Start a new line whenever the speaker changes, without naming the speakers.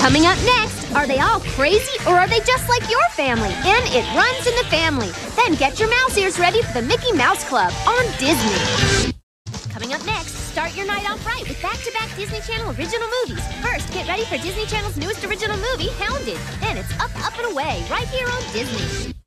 Coming up next, are they all crazy or are they just like your family? And it runs in the family. Then get your mouse ears ready for the Mickey Mouse Club on Disney. Coming up next, start your night off right with back-to-back Disney Channel original movies. First, get ready for Disney Channel's newest original movie, Hounded. Then it's up, up, and away right here on Disney.